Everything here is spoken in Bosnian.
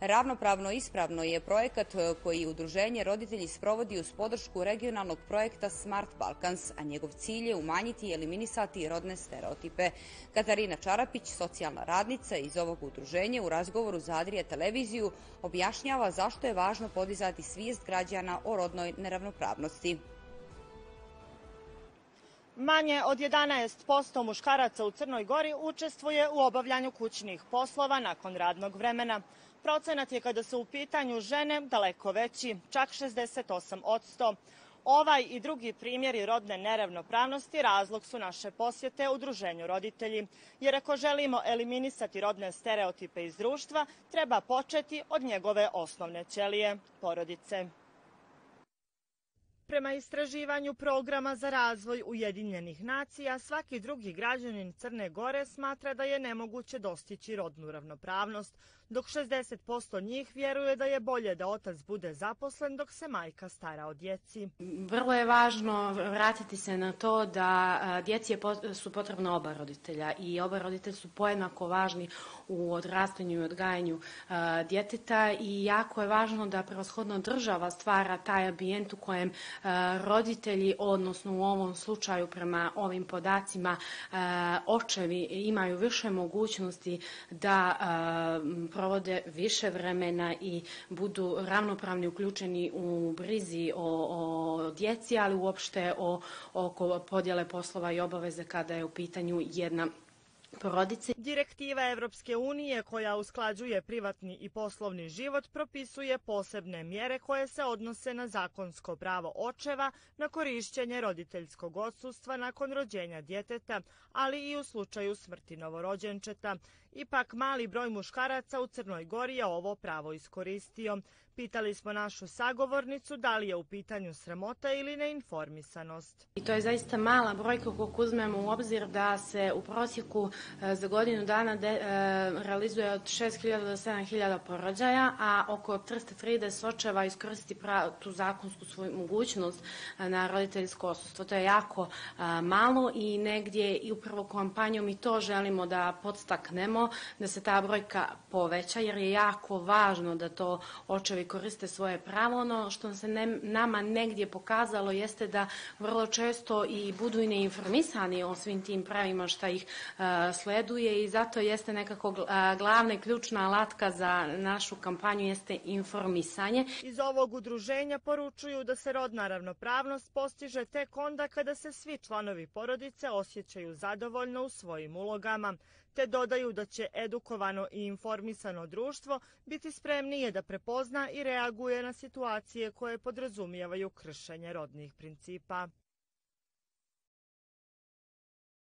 Ravnopravno ispravno je projekat e, koji udruženje roditelji sprovodi uz podršku regionalnog projekta Smart Balkans, a njegov cilj je umanjiti i eliminisati rodne stereotipe. Katarina Čarapić, socijalna radnica iz ovog udruženja, u razgovoru za Adrija televiziju objašnjava zašto je važno podizati svijest građana o rodnoj neravnopravnosti. Manje od 11% muškaraca u Crnoj Gori učestvuje u obavljanju kućnih poslova nakon radnog vremena. Procenat je kada su u pitanju žene daleko veći, čak 68%. Ovaj i drugi primjeri rodne neravnopravnosti razlog su naše posjete u druženju roditelji. Jer ako želimo eliminisati rodne stereotipe iz društva, treba početi od njegove osnovne ćelije, porodice. Prema istraživanju programa za razvoj Ujedinjenih nacija, svaki drugi građanin Crne Gore smatra da je nemoguće dostići rodnu ravnopravnost, dok 60% njih vjeruje da je bolje da otac bude zaposlen dok se majka stara o djeci. Vrlo je važno vratiti se na to da djeci su potrebna oba roditelja i oba roditelja su pojednako važni u odrastanju i odgajanju djeteta i jako je važno da prevashodno država stvara taj ambijent u kojem roditelji, odnosno u ovom slučaju prema ovim podacima, očevi imaju više mogućnosti da provode više vremena i budu ravnopravni uključeni u brizi o, o djeci, ali uopšte o, oko podjele poslova i obaveze kada je u pitanju jedna porodice. Direktiva Evropske unije koja usklađuje privatni i poslovni život propisuje posebne mjere koje se odnose na zakonsko pravo očeva na korišćenje roditeljskog odsustva nakon rođenja djeteta, ali i u slučaju smrti novorođenčeta. Ipak mali broj muškaraca u Crnoj Gori je ovo pravo iskoristio. Pitali smo našu sagovornicu da li je u pitanju sramota ili neinformisanost. I to je zaista mala brojka kako uzmemo u obzir da se u prosjeku e, za godinu dana de, e, realizuje od 6000 do 7000 porođaja, a oko 330 očeva iskoristi pra, tu zakonsku svoju mogućnost e, na roditeljsko osustvo. To je jako e, malo i negdje i upravo kampanjom i to želimo da podstaknemo, da se ta brojka poveća, jer je jako važno da to očevi koriste svoje pravo. Ono što se ne, nama negdje pokazalo jeste da vrlo često i budu i neinformisani o svim tim pravima što ih uh, sleduje i zato jeste nekako e, glavna i ključna alatka za našu kampanju jeste informisanje. Iz ovog udruženja poručuju da se rodna ravnopravnost postiže tek onda kada se svi članovi porodice osjećaju zadovoljno u svojim ulogama te dodaju da će edukovano i informisano društvo biti spremnije da prepozna i reaguje na situacije koje podrazumijevaju kršenje rodnih principa.